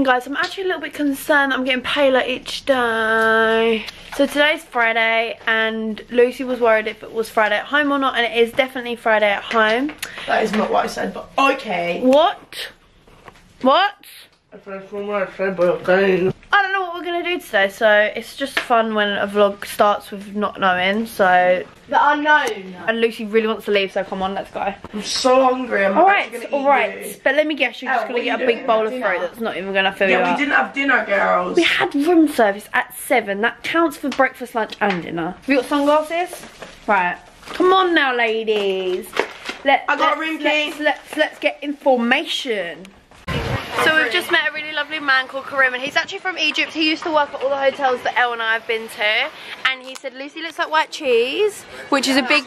morning guys, I'm actually a little bit concerned I'm getting paler each day. So today's Friday and Lucy was worried if it was Friday at home or not and it is definitely Friday at home. That is not what I said, but okay. What? What? I said, but okay. I don't know what we're going to do today so it's just fun when a vlog starts with not knowing so. The unknown. And Lucy really wants to leave so come on let's go. I'm so hungry. I'm Alright, actually gonna eat alright. But let me guess, you're just Oh, going to get a big bowl of fruit that's not even going to fill you Yeah, up. we didn't have dinner, girls. We had room service at seven. That counts for breakfast, lunch, and dinner. Have you got sunglasses? Right. Come on now, ladies. Let, I got a room key. Let's, let's, let's get information. So we've just met a really lovely man called Karim and he's actually from Egypt. He used to work at all the hotels that Ell and I have been to. And he said, Lucy looks like white cheese, which is a big...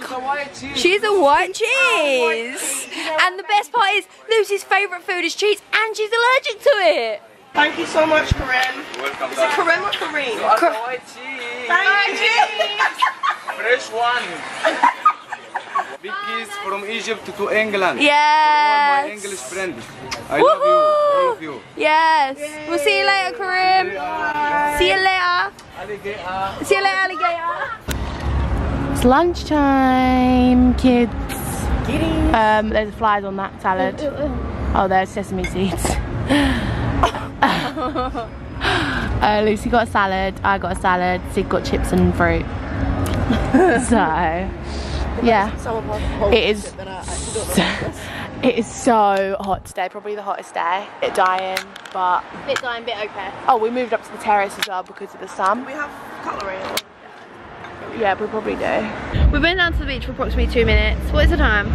She's a oh, white cheese. And the best part is Lucy's favourite food is cheese and she's allergic to it. Thank you so much, Corinne. Welcome Is it Corinne or Kareem? Cor white cheese. Thank you. Fresh one. Big kiss from Egypt to England. All my English friends. I love you, all of you. Yes. We'll see you later, Karim. See you later. Alligator. See you later, alligator. It's lunchtime, kids. Um, there's flies on that salad. Oh, there's sesame seeds. uh, Lucy got a salad, I got a salad, Syd got chips and fruit. so, yeah. It is, it is so hot today, probably the hottest day. Bit dying, but Bit dying, bit okay. oh, we moved up to the terrace as well because of the sun. We have cutlery. Yeah, we probably do. We've been down to the beach for approximately two minutes. What is the time?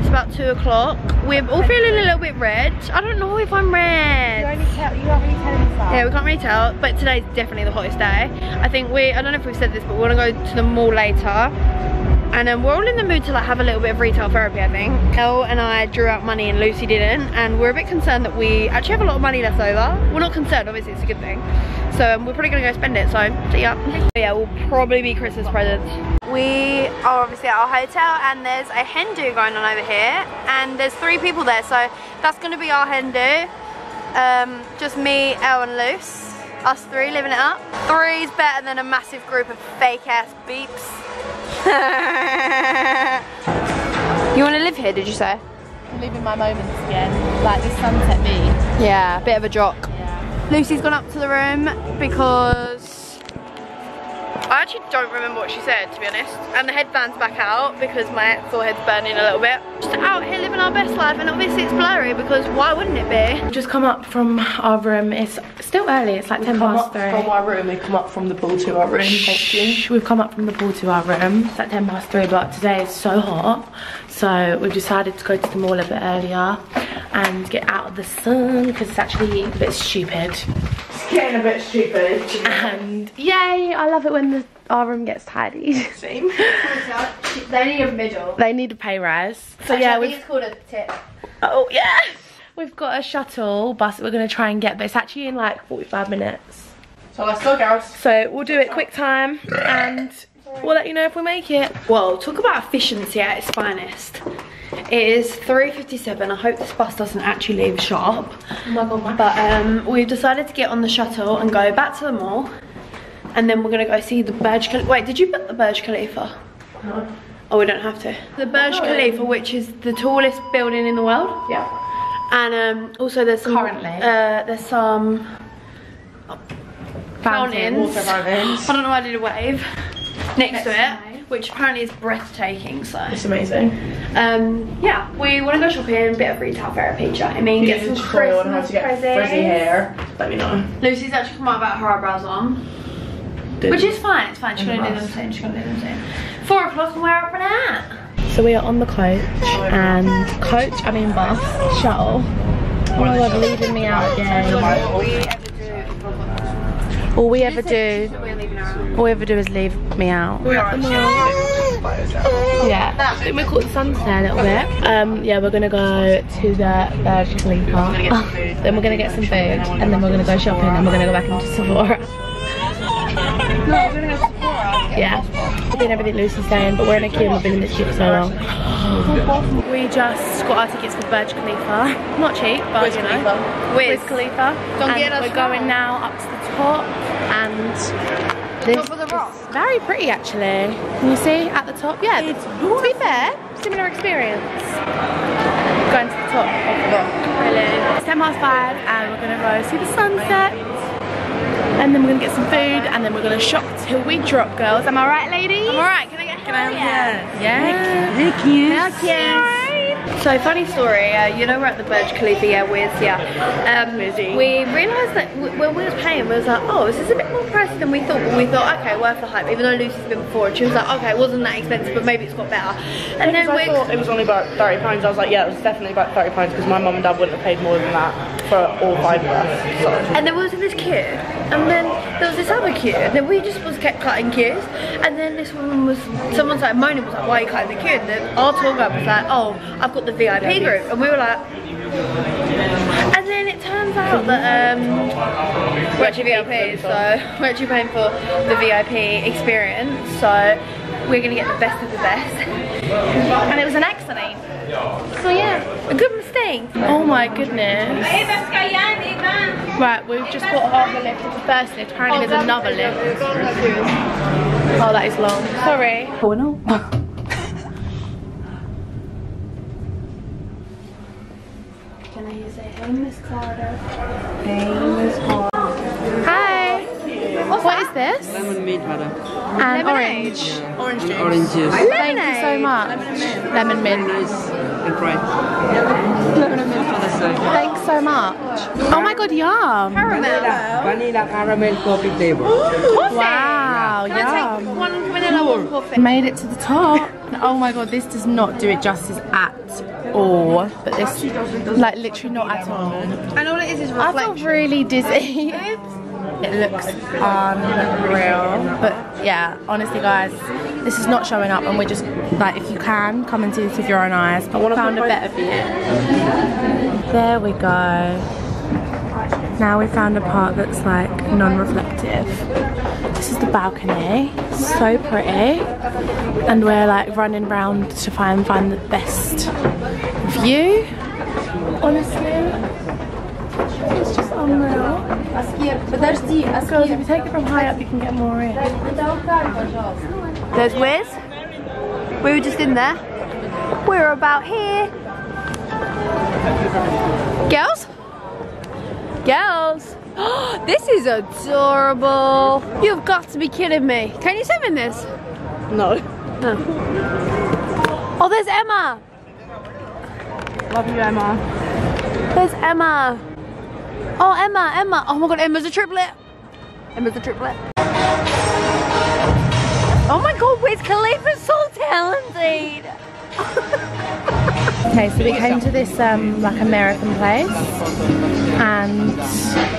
It's about two o'clock. We're all feeling a little bit red. I don't know if I'm red. Yeah, we can't really tell, but today's definitely the hottest day. I think we, I don't know if we've said this, but we want to go to the mall later. And um, we're all in the mood to like have a little bit of retail therapy, I think. Ell and I drew out money and Lucy didn't. And we're a bit concerned that we actually have a lot of money left over. We're not concerned, obviously it's a good thing. So um, we're probably gonna go spend it, so see ya. Yeah, we'll probably be Christmas presents. We are obviously at our hotel and there's a hen do going on over here. And there's three people there, so that's gonna be our hen do. Um, just me, Ell and Luce. Us three living it up. Three's better than a massive group of fake ass beeps. you wanna live here, did you say? I'm living my moments again, like this sunset beach. Yeah, bit of a jock. Yeah. Lucy's gone up to the room because I actually don't remember what she said to be honest. And the headband's back out because my forehead's burning a little bit. Just out here living our best life and obviously it's blurry because why wouldn't it be? Just come up from our room. It's still early. It's like 10 Come past up 3. from our room. We come up from the pool to our room. Thank you. Shh, We've come up from the pool to our room. It's like 10 past 3, but today is so hot. So we've decided to go to the mall a bit earlier and get out of the sun because it's actually a bit stupid. It's getting a bit stupid. And yay, I love it when the, our room gets tidy. Same. They need a middle. they need a pay rise. So yeah, we've called a tip. Oh yeah. We've got a shuttle bus that we're gonna try and get, but it's actually in like 45 minutes. So let's go, girls. So we'll do it quick time and we'll let you know if we make it. Well, talk about efficiency at its finest. It is 3.57. I hope this bus doesn't actually leave sharp. Oh my god, my But um, we've decided to get on the shuttle and go back to the mall. And then we're gonna go see the Burj Khalifa. Wait, did you book the Burj Khalifa? No. Oh, we don't have to. The Burj Khalifa, which is the tallest building in the world. Yeah. And um, also there's some, Currently. uh, there's some fountains. Water fountains. I don't know why I did a wave next to it, which apparently is breathtaking. So It's amazing. Um, yeah, we want to go shopping, bit of retail therapy. Do you know what I mean? Get some tutorial on how Christmas to get presents. frizzy hair. Let me know. Lucy's actually come out about her eyebrows on, which is fine. It's fine. She's gonna do them mask. soon. She's gonna do them soon. Four o'clock and we're up and at. So we are on the coach and coach, I mean bus, shuttle. Oh my god, leaving me out again. All we ever do, all we ever do is leave me out. Yeah, I think we're caught the sun today a little bit. Um, yeah, we're gonna go to the Burj Khalifa. then we're gonna get some food, and then we're gonna go shopping, and we're gonna go back into Sephora. No, we're gonna go to Sephora. Yeah, doing everything Lucy's saying, but we're in a queue and we've been in this queue for so long. We just got our tickets for Burj Khalifa. Not cheap, but Wiz you know. Khalifa. Wiz Khalifa. Don't and get us we're going now up to the top and this Top of the rock. is very pretty actually. Can you see at the top? Yeah, to be fair, similar experience. Going to the top of the rock. Really. It's 10 past 5 and we're going to go see the sunset. And then we're going to get some food and then we're going to shop till we drop, girls. Am I right, ladies? I'm alright, can I get Can I Yeah. Yeah. Yes. Heck yes. So funny story, uh, you know we're at the Burj Khalifa, yeah, yeah. Um, we realised that when we were paying, we was like, oh, this is a bit more than we thought. But we thought, okay, worth the hype. Even though Lucy's been before, and she was like, okay, it wasn't that expensive, but maybe it's got better. And then we I thought it was only about thirty pounds. I was like, yeah, it was definitely about thirty pounds because my mum and dad wouldn't have paid more than that for all five of us. So. and there was this queue, and then there was this other queue, and then we just was kept cutting queues, and then this woman was, someone's like moaning, was like, why are you cutting the queue? And then our tour guide was like, oh, I've got the VIP group, and we were like, then it turns out that um, we're actually VIP, so we're actually paying for the VIP experience, so we're gonna get the best of the best, and it was an accident. So yeah, a good mistake. Oh my goodness. Right, we've just got half the lift of the first lift. Apparently there's another lift. Oh, that is long. Sorry. Oh no. Can I use a hey, Miss Carter? Hi. What is this? Lemon mint butter. And orange. Orange juice. Orange juice. Thank you so much. Lemon mint. Nice and fried. Thanks so much. Oh my god, yum. Vanilla, vanilla caramel coffee flavor. Wow, Can I take one vanilla, one coffee? Made it to the top. Oh my god, this does not do it justice at all. But this, like literally not at all. And all it is is I feel really dizzy. It looks unreal. But yeah, honestly guys, this is not showing up and we're just, like if you can, come and see this with your own eyes. But we found a better view. There we go. Now we found a part that's like non-reflective. This is the balcony, so pretty. And we're like running around to find find the best view. Honestly, it's just unreal. Girls, if you take it from high up, you can get more in. There's Wiz. We were just in there. We're about here. Girls? Girls? this is adorable. You've got to be kidding me. Can you swim in this? No. Oh, there's Emma. Love you, Emma. There's Emma. Oh, Emma, Emma. Oh my god, Emma's a triplet. Emma's a triplet. Oh my god, Wiz Khalifa's so talented. Okay, so we came to this um, like American place, and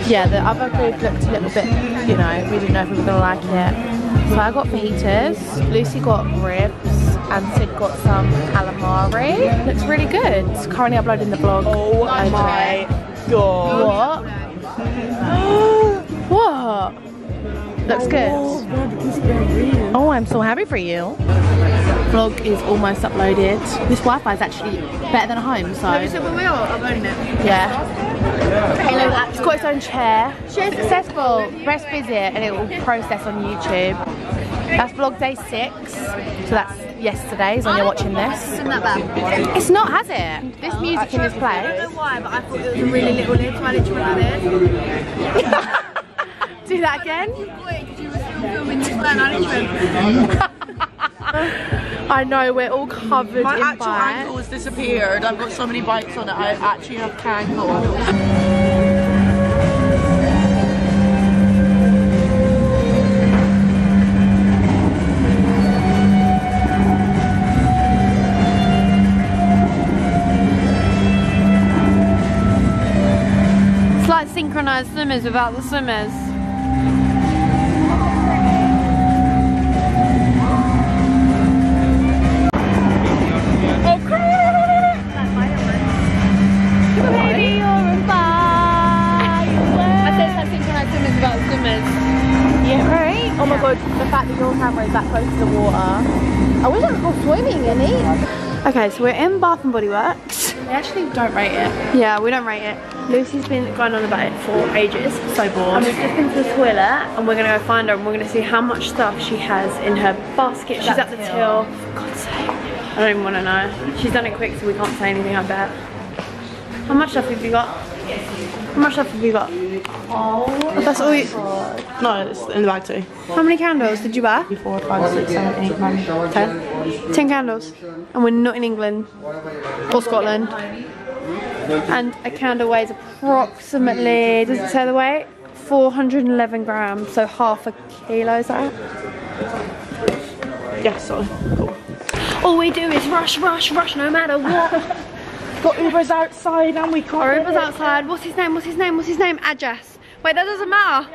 yeah, the other food looked a little bit, you know, we didn't know if we were gonna like it. So I got fajitas, Lucy got ribs, and Syd got some calamari. Looks really good. Currently uploading the vlog. Oh my god. What? what? Looks good. I'm so happy for you. Vlog is almost uploaded. This Wi-Fi is actually better than home, so So we are uploading it. yeah. It's got its own chair. Successful. Press visit and it will process on YouTube. That's vlog day six. So that's yesterday's when you're watching this. Isn't that bad? It's not, has it? This music in this I place. don't know why, but I thought it was a really little lid, so I literally went like this. Do that again. Because you were still filming this plan, I know we're all covered My in actual bites. ankle has disappeared. I've got so many bites on it. I actually have cankle. It's like synchronized swimmers without the swimmers. Yeah, right? Oh my god, the fact that your camera is that close to the water. I wish I could go swimming in it. Okay, so we're in Bath and Body Works. We actually don't rate it. Yeah, we don't rate it. Lucy's been going on about it for ages. So And bored. we've just been to the toilet and we're gonna go find her and we're gonna see how much stuff she has in her basket. She's at the till. For God's sake. I don't even wanna know. She's done it quick so we can't say anything, I bet. How much stuff have you got? How much stuff have you got? Oh, that's all you. No, it's in the bag too. How many candles did you buy? Four, five, six, seven, eight, nine, ten. Ten candles. And we're not in England or Scotland. And a candle weighs approximately, does it say the weight? 411 grams, so half a kilo is that? Yeah, so cool. All we do is rush, rush, rush no matter what. Got Uber's outside and we can't. Our Uber's outside. What's his name? What's his name? What's his name? Address. Wait, that doesn't matter.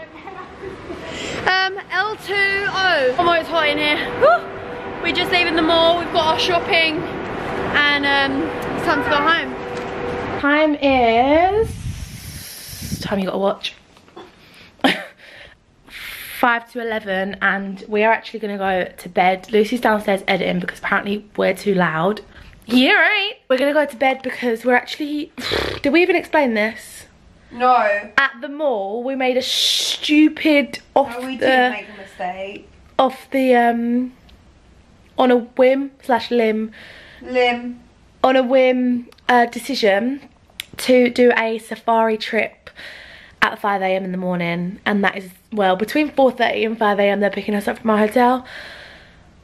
Um, L2O. Oh my, it's hot in here. Woo! We're just leaving the mall. We've got our shopping. And um, it's time to go home. Time is time you gotta watch. Five to eleven, and we are actually gonna go to bed. Lucy's downstairs editing because apparently we're too loud. Yeah, right. We're gonna go to bed because we're actually. Did we even explain this? No. At the mall, we made a stupid off Oh, the did make a mistake. off the um on a whim slash limb Limb. on a whim uh, decision to do a safari trip at 5am in the morning and that is well between 4.30 and 5am they're picking us up from our hotel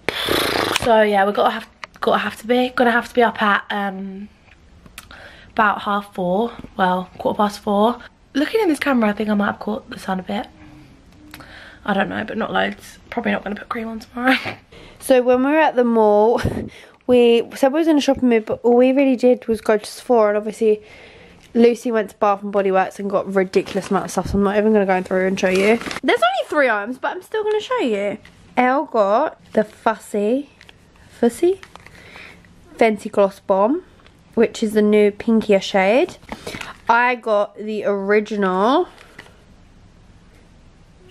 so yeah we're gonna have gotta have to be gonna have to be up at um about half four well quarter past four looking in this camera I think I might have caught the sun a bit I don't know but not loads probably not gonna put cream on tomorrow So when we were at the mall, we said we was in a shopping mood, but all we really did was go to Sephora, and obviously Lucy went to Bath and Body Works and got ridiculous amount of stuff. So I'm not even going to go through and show you. There's only three items, but I'm still going to show you. Ell got the Fussy, Fussy, Fenty Gloss Bomb, which is the new pinkier shade. I got the original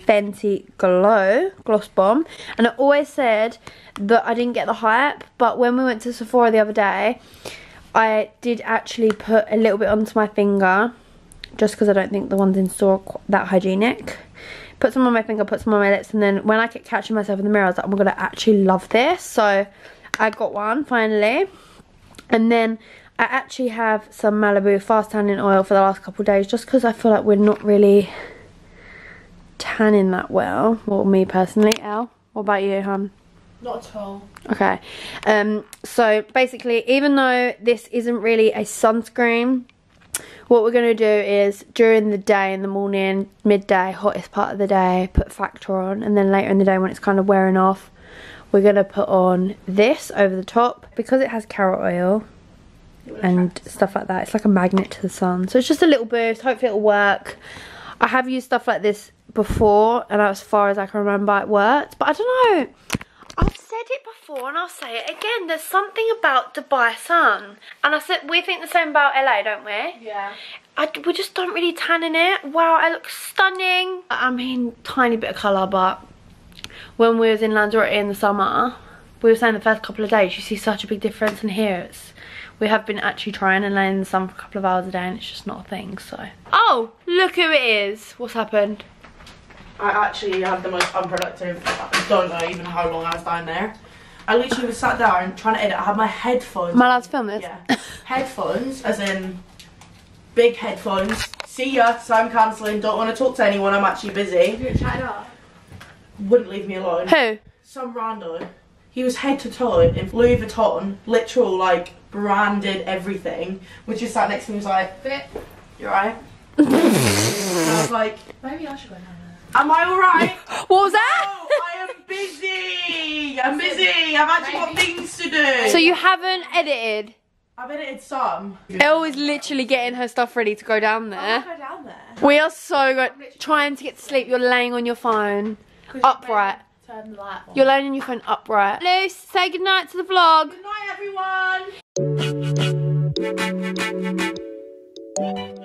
Fenty Glow Gloss Bomb. And I always said that I didn't get the hype, but when we went to Sephora the other day, I did actually put a little bit onto my finger, just because I don't think the ones in store are that hygienic. Put some on my finger, put some on my lips, and then when I kept catching myself in the mirror, I was like, oh I'm gonna actually love this. So I got one finally. And then I actually have some Malibu fast tanning oil for the last couple of days, just because I feel like we're not really tanning that well. Well, me personally. Ell, what about you, hon? Not at all. Okay. Um, so basically, even though this isn't really a sunscreen, what we're going to do is during the day, in the morning, midday, hottest part of the day, put Factor on. And then later in the day when it's kind of wearing off, we're going to put on this over the top. Because it has carrot oil and stuff like that, it's like a magnet to the sun. So it's just a little boost. Hopefully it'll work. I have used stuff like this before and as far as I can remember it worked. But I don't know. I've said it before and I'll say it again. There's something about Dubai sun. And I said we think the same about LA, don't we? Yeah. I, we just don't really tan in it. Wow, I look stunning. I mean, tiny bit of colour, but when we was in Lanzarote in the summer, we were saying the first couple of days, you see such a big difference. And here it's, we have been actually trying and laying in the sun for a couple of hours a day and it's just not a thing, so. Oh, look who it is. What's happened? I actually had the most unproductive. I don't know even how long I was down there. I literally was sat down trying to edit. I had my headphones. My I allowed film this? Yeah. headphones, as in big headphones. See ya, so I'm cancelling. Don't want to talk to anyone. I'm actually busy. Wouldn't leave me alone. Who? Some rando. He was head to toe in Louis Vuitton, literal like branded everything. Which just sat next to me. Was like, "Fit, you alright?" and I was like, maybe I should go now "Am I alright?" What was that? No, I am busy. I'm busy. I've actually got things to do. So you haven't edited? I've edited some. Ell is literally getting her stuff ready to go down there. Go down there. We are so good. Trying to get to sleep. You're laying on your phone. Upright. turn the light on You're laying on your phone upright. Luce, say goodnight to the vlog. Good night, everyone.